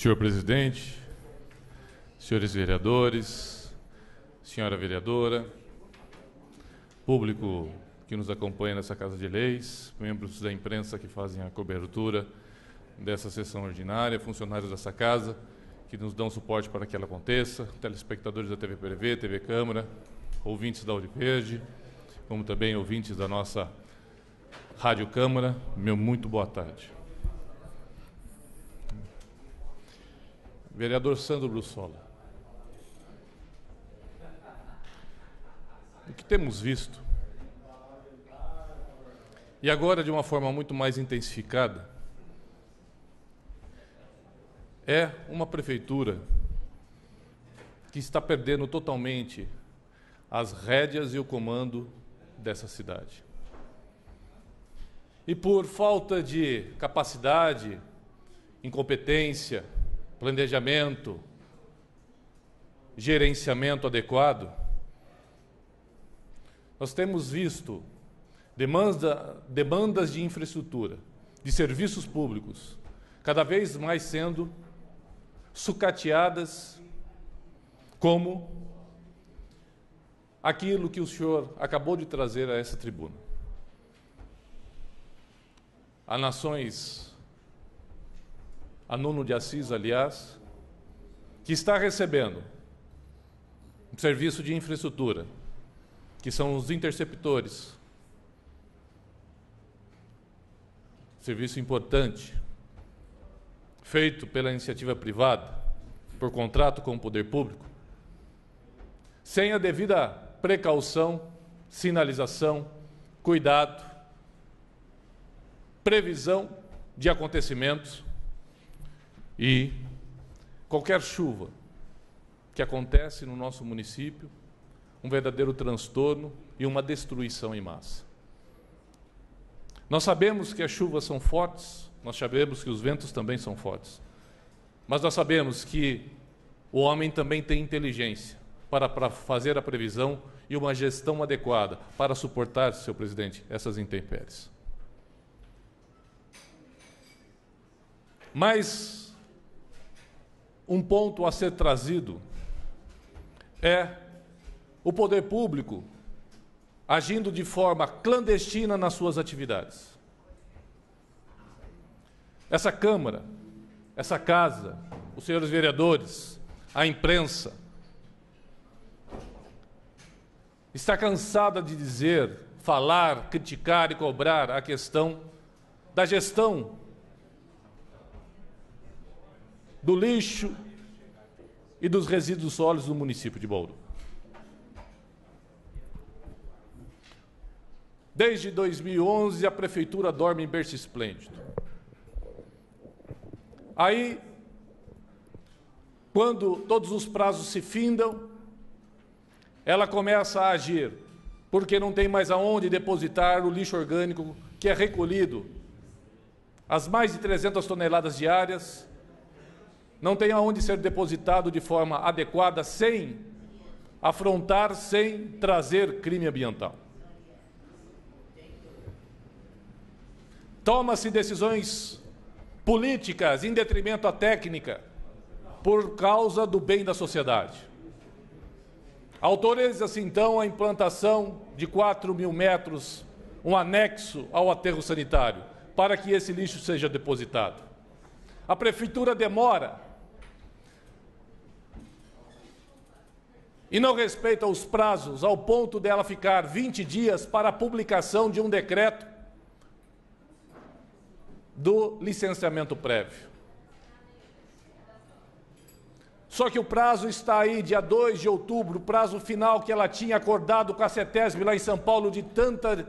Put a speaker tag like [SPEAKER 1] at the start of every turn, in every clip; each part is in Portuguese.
[SPEAKER 1] Senhor presidente, senhores vereadores, senhora vereadora, público que nos acompanha nessa Casa de Leis, membros da imprensa que fazem a cobertura dessa sessão ordinária, funcionários dessa casa que nos dão suporte para que ela aconteça, telespectadores da TV PRV, TV Câmara, ouvintes da Audi Verde, como também ouvintes da nossa Rádio Câmara, meu muito boa tarde. Vereador Sandro Brussola. O que temos visto, e agora de uma forma muito mais intensificada, é uma prefeitura que está perdendo totalmente as rédeas e o comando dessa cidade. E por falta de capacidade, incompetência, planejamento, gerenciamento adequado, nós temos visto demanda, demandas de infraestrutura, de serviços públicos, cada vez mais sendo sucateadas como aquilo que o senhor acabou de trazer a essa tribuna. A nações a Nuno de Assis, aliás, que está recebendo um serviço de infraestrutura, que são os interceptores. Serviço importante, feito pela iniciativa privada, por contrato com o poder público, sem a devida precaução, sinalização, cuidado, previsão de acontecimentos e qualquer chuva que acontece no nosso município, um verdadeiro transtorno e uma destruição em massa. Nós sabemos que as chuvas são fortes, nós sabemos que os ventos também são fortes. Mas nós sabemos que o homem também tem inteligência para, para fazer a previsão e uma gestão adequada para suportar, seu presidente, essas intempéries. Mas um ponto a ser trazido é o poder público agindo de forma clandestina nas suas atividades. Essa Câmara, essa casa, os senhores vereadores, a imprensa, está cansada de dizer, falar, criticar e cobrar a questão da gestão do lixo e dos resíduos sólidos do município de Bauru. Desde 2011, a prefeitura dorme em berço esplêndido. Aí, quando todos os prazos se findam, ela começa a agir, porque não tem mais aonde depositar o lixo orgânico que é recolhido, as mais de 300 toneladas diárias, não tem aonde ser depositado de forma adequada sem afrontar, sem trazer crime ambiental. Toma-se decisões políticas em detrimento à técnica por causa do bem da sociedade. Autoriza-se então a implantação de 4 mil metros, um anexo ao aterro sanitário, para que esse lixo seja depositado. A prefeitura demora e não respeita os prazos ao ponto dela ficar 20 dias para a publicação de um decreto do licenciamento prévio. Só que o prazo está aí, dia 2 de outubro, o prazo final que ela tinha acordado com a CETESB lá em São Paulo, de tanta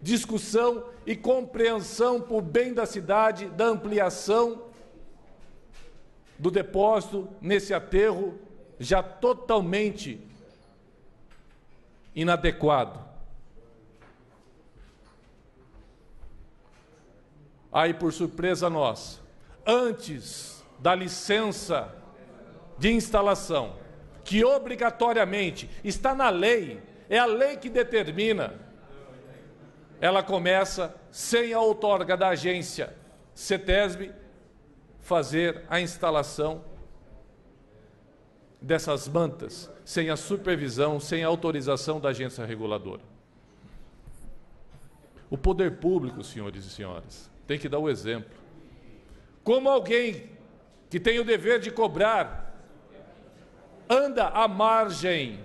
[SPEAKER 1] discussão e compreensão por bem da cidade, da ampliação do depósito nesse aterro já totalmente inadequado. Aí, por surpresa nossa, antes da licença de instalação, que obrigatoriamente está na lei, é a lei que determina, ela começa sem a outorga da agência CETESB, fazer a instalação dessas mantas sem a supervisão, sem a autorização da agência reguladora. O poder público, senhores e senhoras, tem que dar o exemplo. Como alguém que tem o dever de cobrar anda à margem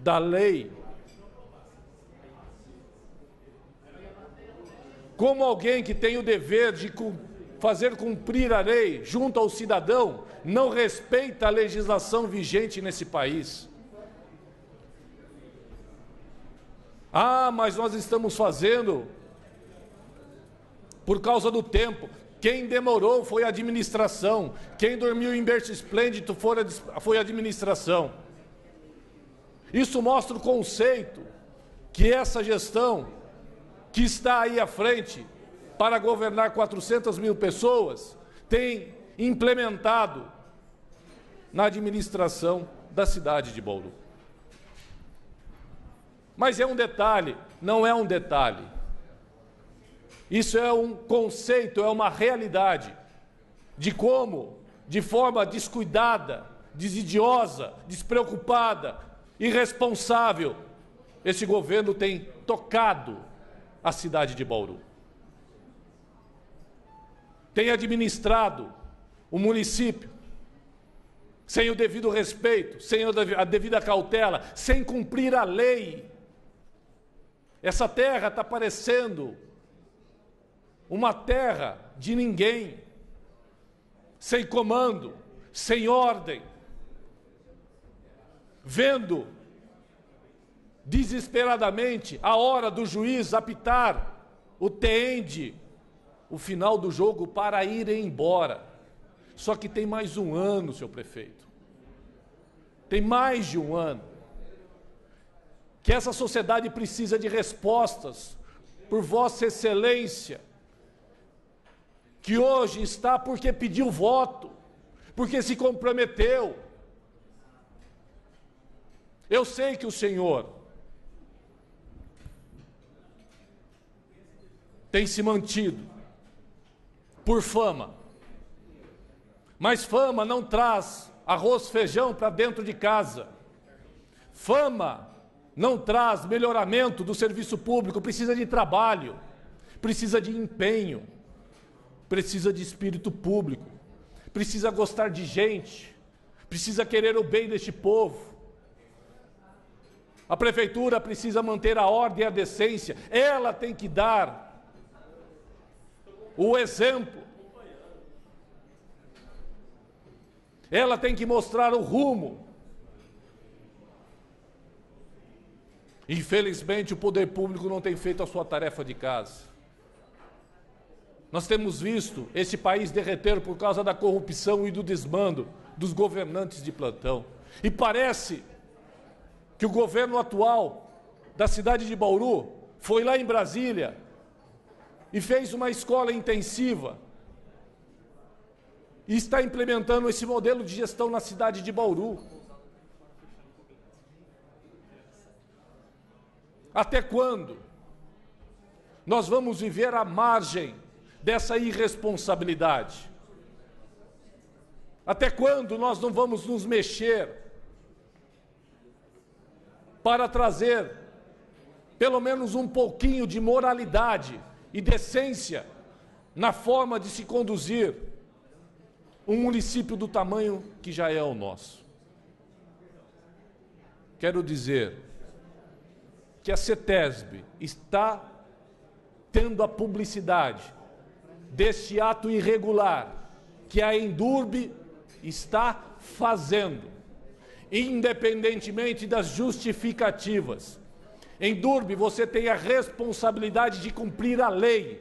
[SPEAKER 1] da lei, como alguém que tem o dever de fazer cumprir a lei junto ao cidadão, não respeita a legislação vigente nesse país. Ah, mas nós estamos fazendo por causa do tempo. Quem demorou foi a administração. Quem dormiu em berço esplêndido foi a administração. Isso mostra o conceito que essa gestão, que está aí à frente para governar 400 mil pessoas, tem implementado na administração da cidade de Bauru. Mas é um detalhe, não é um detalhe. Isso é um conceito, é uma realidade de como, de forma descuidada, desidiosa, despreocupada, irresponsável, esse governo tem tocado a cidade de Bauru. Tem administrado o município sem o devido respeito, sem a devida cautela, sem cumprir a lei. Essa terra está parecendo uma terra de ninguém, sem comando, sem ordem, vendo desesperadamente a hora do juiz apitar o teende, o final do jogo para ir embora. Só que tem mais um ano, seu prefeito. Tem mais de um ano. Que essa sociedade precisa de respostas por Vossa Excelência, que hoje está porque pediu voto, porque se comprometeu. Eu sei que o Senhor tem se mantido por fama mas fama não traz arroz, feijão para dentro de casa. Fama não traz melhoramento do serviço público, precisa de trabalho, precisa de empenho, precisa de espírito público, precisa gostar de gente, precisa querer o bem deste povo. A prefeitura precisa manter a ordem e a decência, ela tem que dar o exemplo Ela tem que mostrar o rumo. Infelizmente, o poder público não tem feito a sua tarefa de casa. Nós temos visto esse país derreter por causa da corrupção e do desmando dos governantes de plantão. E parece que o governo atual da cidade de Bauru foi lá em Brasília e fez uma escola intensiva e está implementando esse modelo de gestão na cidade de Bauru. Até quando nós vamos viver à margem dessa irresponsabilidade? Até quando nós não vamos nos mexer para trazer pelo menos um pouquinho de moralidade e decência na forma de se conduzir um município do tamanho que já é o nosso. Quero dizer que a CETESB está tendo a publicidade deste ato irregular que a Endurbe está fazendo, independentemente das justificativas. Endurbe, você tem a responsabilidade de cumprir a lei,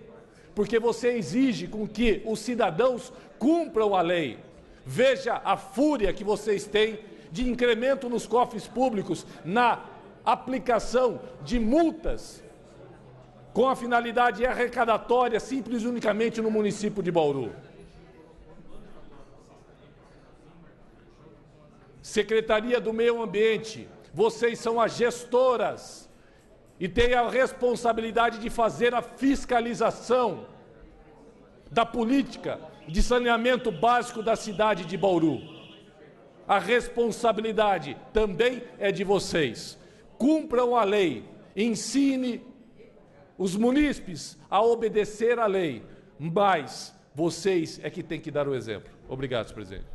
[SPEAKER 1] porque você exige com que os cidadãos cumpram a lei. Veja a fúria que vocês têm de incremento nos cofres públicos na aplicação de multas com a finalidade arrecadatória simples e unicamente no município de Bauru. Secretaria do Meio Ambiente, vocês são as gestoras e têm a responsabilidade de fazer a fiscalização da política de saneamento básico da cidade de Bauru. A responsabilidade também é de vocês. Cumpram a lei, ensine os munícipes a obedecer à lei, mas vocês é que têm que dar o exemplo. Obrigado, presidente.